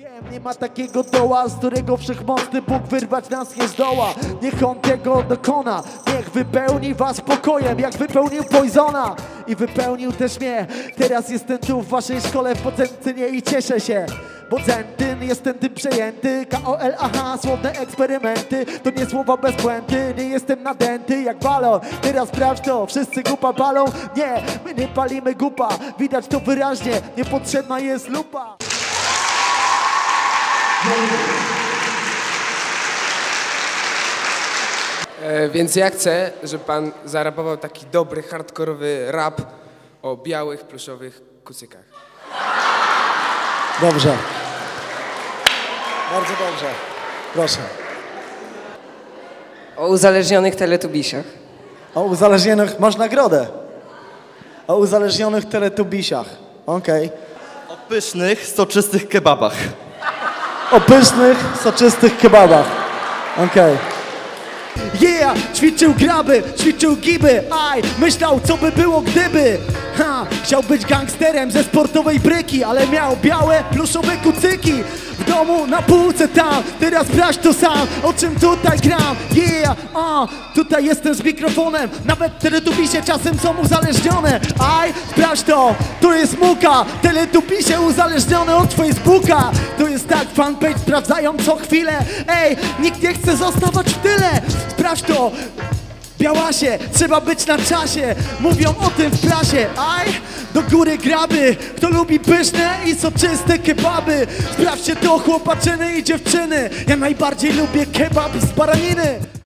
Wiem, nie ma takiego doła, z którego wszechmocny Bóg wyrwać nas nie zdoła. Niech On tego dokona, niech wypełni was pokojem, jak wypełnił Poisona. I wypełnił też mnie. Teraz jestem tu w waszej szkole w Pocentynie i cieszę się. Bo Zentyn jestem tym przejęty. KOL, aha, słowne eksperymenty. To nie słowa bez błędy, nie jestem nadęty jak balon. Teraz sprawdź to, wszyscy gupa palą? Nie, my nie palimy gupa. Widać to wyraźnie, niepotrzebna jest lupa więc ja chcę, żeby pan zarapował taki dobry, hardkorowy rap o białych, pluszowych kucykach. Dobrze. Bardzo dobrze. Proszę. O uzależnionych teletubisiach. O uzależnionych, masz nagrodę. O uzależnionych teletubisiach. Okej. O pysznych, soczystych kebabach. O pysznych, soczystych kebabach. Okej. Yeah, ćwiczył graby, ćwiczył giby Aj, myślał co by było gdyby Ha, chciał być gangsterem ze sportowej bryki Ale miał białe, pluszowe kucyki W domu, na półce tam. Teraz sprawdź to sam, o czym tutaj gram? Yeah, a, tutaj jestem z mikrofonem. Nawet teletubisie czasem są uzależnione. Aj, sprawdź to, to jest muka. Teletubisie uzależnione od Facebooka To jest tak, fanpage sprawdzają co chwilę. Ej, nikt nie chce zostawać w tyle. Sprawdź to, Białasie, trzeba być na czasie. Mówią o tym w prasie. Aj, do góry graby Kto lubi pyszne i soczyste kebaby? Sprawdźcie to chłopaczyny i dziewczyny. Ja najbardziej lubię kebab z baraniny